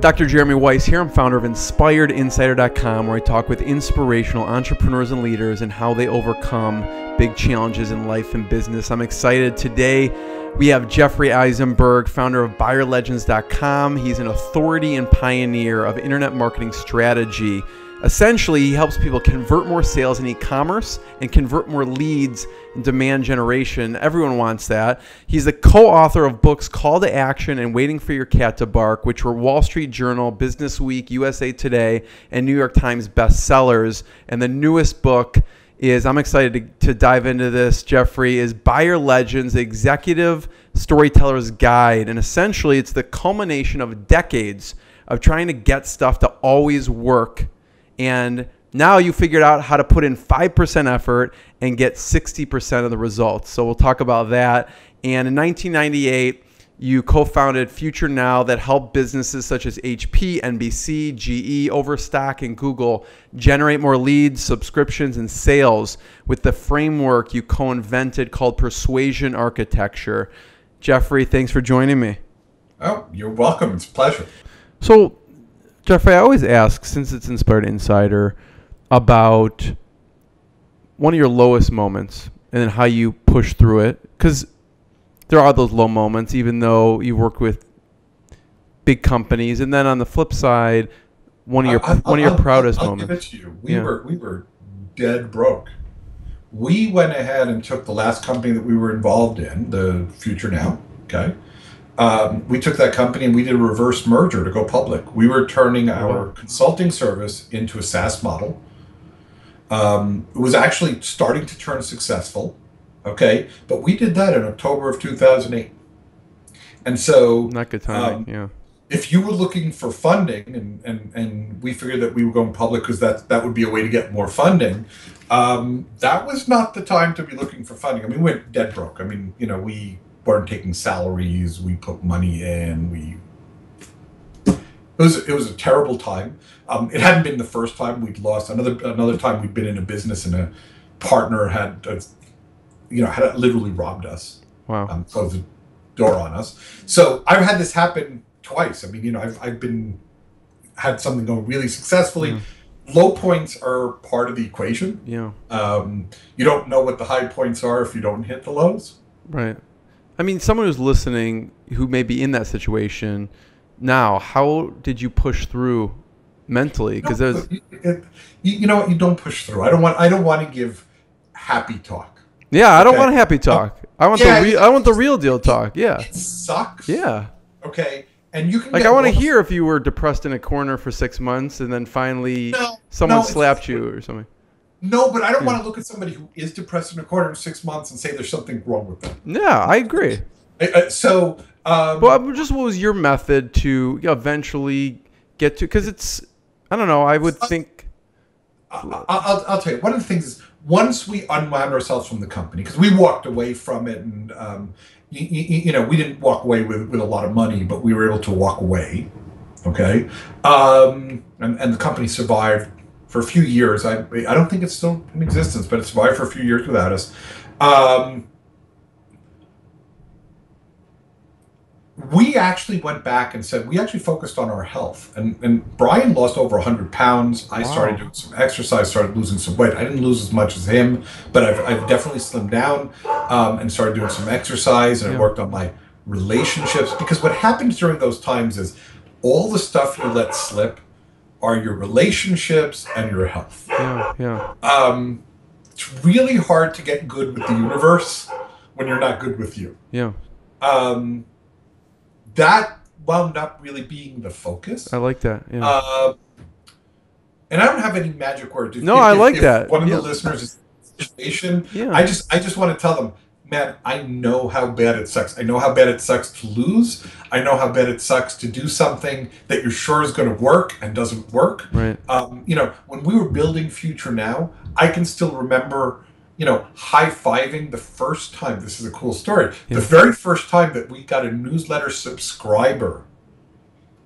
Dr. Jeremy Weisz here. I'm founder of InspiredInsider.com, where I talk with inspirational entrepreneurs and leaders and how they overcome big challenges in life and business. I'm excited today. We have Jeffrey Eisenberg, founder of BuyerLegends.com. He's an authority and pioneer of internet marketing strategy. Essentially, he helps people convert more sales in e commerce and convert more leads in demand generation. Everyone wants that. He's the co author of books Call to Action and Waiting for Your Cat to Bark, which were Wall Street Journal, Business Week, USA Today, and New York Times bestsellers. And the newest book is I'm excited to, to dive into this, Jeffrey, is Buyer Legends Executive Storyteller's Guide. And essentially, it's the culmination of decades of trying to get stuff to always work and now you figured out how to put in 5% effort and get 60% of the results. So we'll talk about that. And in 1998, you co founded Future Now that helped businesses such as HP, NBC, GE, Overstock, and Google generate more leads, subscriptions, and sales with the framework you co invented called persuasion architecture. Jeffrey, thanks for joining me. Oh, you're welcome. It's a pleasure. So, Jeffrey, I always ask, since it's Inspired Insider, about one of your lowest moments and then how you push through it. Because there are those low moments, even though you work with big companies. And then on the flip side, one of your I, one of your I'll, proudest I'll, moments. Give it to you. We yeah. were we were dead broke. We went ahead and took the last company that we were involved in, the Future Now. Okay um, we took that company and we did a reverse merger to go public. We were turning our consulting service into a SaaS model. Um, it was actually starting to turn successful. Okay, but we did that in October of 2008. And so, not good timing. Um, yeah. If you were looking for funding, and, and, and we figured that we were going public because that that would be a way to get more funding, um, that was not the time to be looking for funding. I mean, we went dead broke. I mean, you know, we weren't taking salaries. We put money in. We it was it was a terrible time. Um, it hadn't been the first time we'd lost. Another another time we'd been in a business and a partner had, uh, you know, had literally robbed us. Wow. Um, closed the door on us. So I've had this happen twice. I mean, you know, I've I've been had something go really successfully. Yeah. Low points are part of the equation. Yeah. Um, you don't know what the high points are if you don't hit the lows. Right. I mean, someone who's listening who may be in that situation now, how did you push through mentally? Because no, there's, you, you know what, you don't push through. I don't want. I don't want to give happy talk. Yeah, I don't want happy talk. I want yeah, the real. I want the real deal talk. Yeah, it sucks. Yeah. Okay, and you can like. I want to hear if you were depressed in a corner for six months and then finally no, someone slapped you or something. No, but I don't yeah. want to look at somebody who is depressed in a quarter of six months and say there's something wrong with them. Yeah, I agree. Uh, so, um, well, just what was your method to eventually get to? Because it's, I don't know. I would uh, think. I'll, I'll, I'll, tell you. One of the things is once we unwound ourselves from the company because we walked away from it, and um, you, you, you, know we didn't walk away with, with a lot of money, but we were able to walk away. Okay, um, and, and the company survived for a few years. I I don't think it's still in existence, but it survived for a few years without us. Um, we actually went back and said we actually focused on our health. And and Brian lost over hundred pounds. I wow. started doing some exercise, started losing some weight. I didn't lose as much as him, but I've, I've definitely slimmed down um, and started doing some exercise and yeah. I worked on my relationships because what happens during those times is all the stuff you let slip are your relationships and your health. Yeah, yeah. Um, it's really hard to get good with the universe when you're not good with you. Yeah. Um, that wound up really being the focus. I like that. Yeah. Uh, and I don't have any magic words. no, if, I like if that. One of yeah. the listeners is situation. Yeah. I just I just want to tell them man, I know how bad it sucks. I know how bad it sucks to lose. I know how bad it sucks to do something that you're sure is going to work and doesn't work. Right. Um, you know, when we were building Future Now, I can still remember, you know, high fiving the first time. This is a cool story. Yeah. The very first time that we got a newsletter subscriber,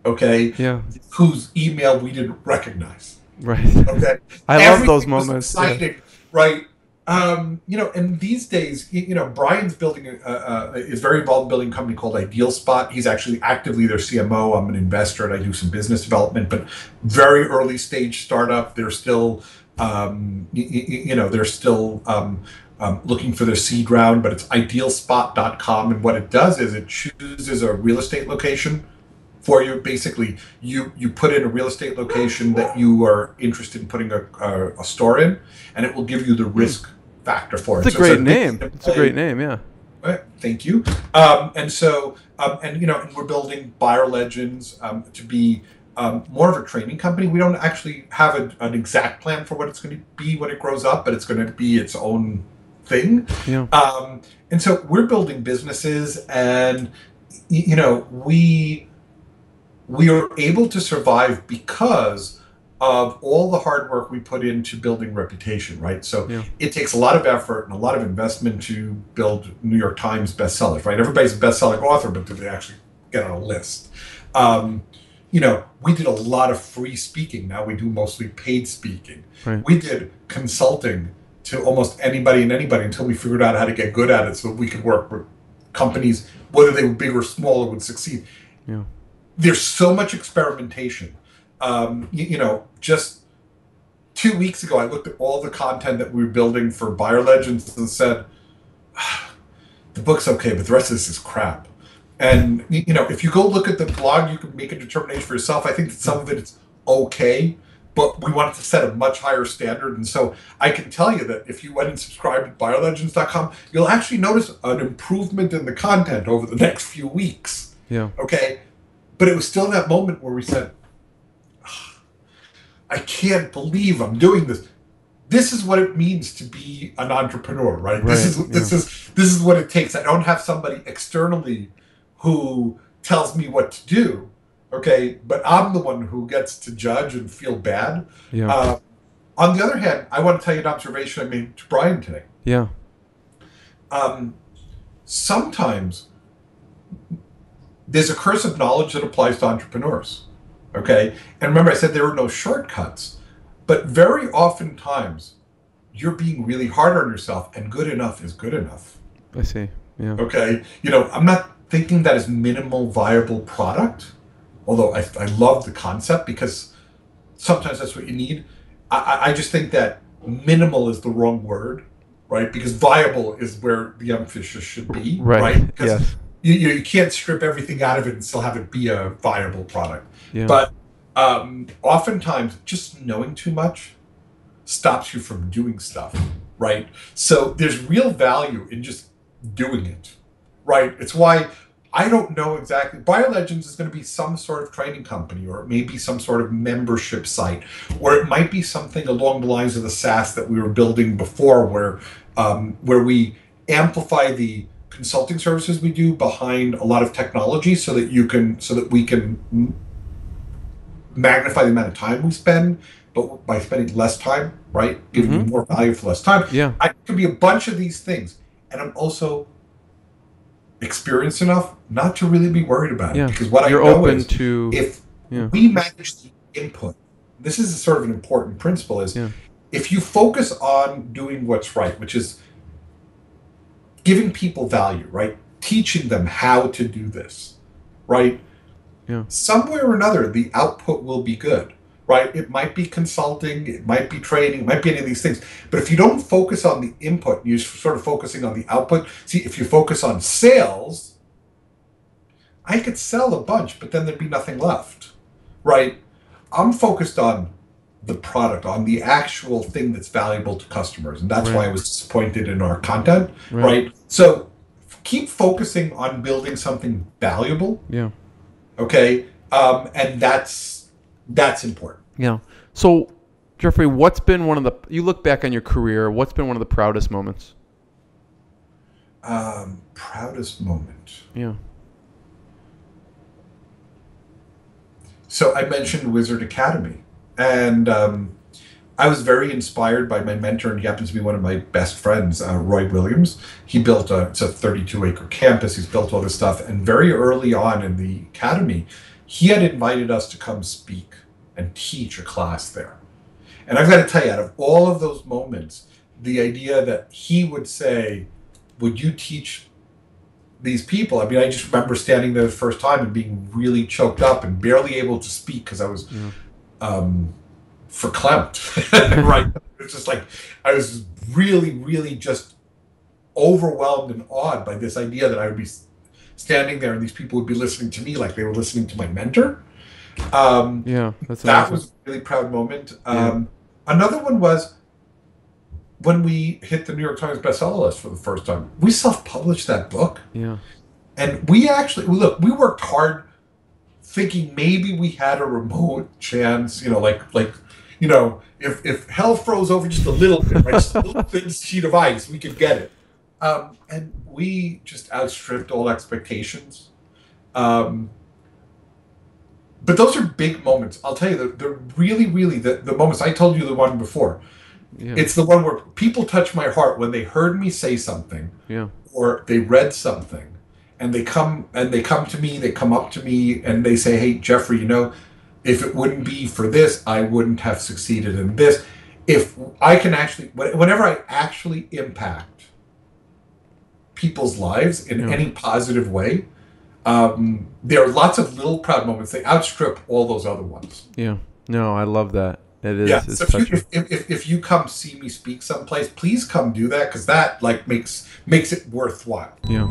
okay, yeah, whose email we didn't recognize. Right. Okay. I love those moments. Exciting, yeah. right? Um, you know, and these days, you know, Brian's building a, a, is very involved in building a company called Ideal Spot. He's actually actively their CMO. I'm an investor and I do some business development, but very early stage startup. They're still, um, y- y- you know, they're still um, um, looking for their seed round, but it's idealspot.com. And what it does is it chooses a real estate location for you. Basically, you you put in a real estate location that you are interested in putting a, a, a store in, and it will give you the risk factor for it. It's a So great big name. It's a great name. Yeah. Thank you. Um, and so, um, and you know, and we're building Buyer Legends um, to be um, more of a training company. We don't actually have a, an exact plan for what it's going to be when it grows up, but it's going to be its own thing. Yeah. Um, and so we're building businesses, and y- you know, we we are able to survive because of all the hard work we put into building reputation, right? So Yeah. it takes a lot of effort and a lot of investment to build New York Times bestsellers, right? Everybody's a best-selling author, but do they actually get on a list? Um, you know, we did a lot of free speaking. Now we do mostly paid speaking. Right. We did consulting to almost anybody and anybody until we figured out how to get good at it so we could work with companies, whether they were big or small, would succeed. Yeah. There's so much experimentation. Um, you, you know, just two weeks ago, I looked at all the content that we were building for Buyer Legends and said, "Ah, the book's okay, but the rest of this is crap. And you know, if you go look at the blog, you can make a determination for yourself. I think that some of it is okay, but we wanted to set a much higher standard. And so I can tell you that if you went and subscribed to BuyerLegends.com, you'll actually notice an improvement in the content over the next few weeks. Yeah. Okay. But it was still that moment where we said, "Ah, I can't believe I'm doing this. This is what it means to be an entrepreneur, right? this is Right, this yeah. is this is what it takes. I don't have somebody externally who tells me what to do. Okay, but I'm the one who gets to judge and feel bad. Yeah. Uh, on the other hand, I want to tell you an observation I made to Brian today yeah. um, sometimes there's a curse of knowledge that applies to entrepreneurs. Okay. And remember, I said there are no shortcuts, but very oftentimes you're being really hard on yourself, and good enough is good enough. I see. Yeah. Okay. You know, I'm not thinking that is minimal viable product, although I, I love the concept because sometimes that's what you need. I, I- I just think that minimal is the wrong word, right? Because viable is where the emphasis should be, Right. right? Because Yes. You, you, you can't strip everything out of it and still have it be a viable product. Yeah. But um, oftentimes, just knowing too much stops you from doing stuff, right? So there's real value in just doing it, right? It's why I don't know exactly. Buyer Legends is going to be some sort of training company, or it may be some sort of membership site, or it might be something along the lines of the SaaS that we were building before, where um, where we amplify the consulting services we do behind a lot of technology, so that you can, so that we can magnify the amount of time we spend, but by spending less time, right, giving you mm-hmm. more value for less time. Yeah. I could be a bunch of these things, and I'm also experienced enough not to really be worried about it Yeah. because what You're I know open is to. if Yeah. we manage the input, this is sort of an important principle: is Yeah. if you focus on doing what's right, which is giving people value, right, teaching them how to do this, right, Yeah. somewhere or another, the output will be good. Right? It might be consulting, it might be training, it might be any of these things. But if you don't focus on the input, you're sort of focusing on the output. See, if you focus on sales, I could sell a bunch, but then there'd be nothing left. Right? I'm focused on the product, on the actual thing that's valuable to customers. And that's why I was disappointed in our content. Right. right? So keep focusing on building something valuable yeah. okay um, and that's that's important Yeah. So, Jeffrey, what's been one of the you look back on your career? What's been one of the proudest moments? um, proudest moment Yeah. so i mentioned wizard academy and um, i was very inspired by my mentor and he happens to be one of my best friends uh, roy williams he built a it's a 32 acre campus he's built all this stuff and very early on in the academy he had invited us to come speak and teach a class there and i've got to tell you out of all of those moments the idea that he would say, "Would you teach these people?" I mean, I just remember standing there the first time and being really choked up and barely able to speak because I was Yeah. Um, verklempt. right? It's just like I was really, really just overwhelmed and awed by this idea that I would be standing there and these people would be listening to me like they were listening to my mentor. Um, Yeah, that's that amazing. was a really proud moment. Um, Another one was when we hit the New York Times bestseller list for the first time. We self-published that book, yeah, and we actually look. We worked hard, thinking maybe we had a remote chance. You know, like like you know, if if hell froze over just a little bit, right, just a little thin sheet of ice, we could get it. Um, and we just outstripped all expectations. Um, but those are big moments. I'll tell you, they're really, really, the, the moments, I told you the one before. yeah, It's the one where people touch my heart when they heard me say something yeah, or they read something and they come and they come to me, they come up to me and they say, Hey, Jeffrey, you know, if it wouldn't be for this, I wouldn't have succeeded in this. If I can actually, whenever I actually impact people's lives in Yeah. any positive way, um, there are lots of little proud moments. They outstrip all those other ones. yeah. No, I love that. It is. Yeah. So if you, if, if, if you come see me speak someplace, please come do that because that like makes makes it worthwhile. Yeah.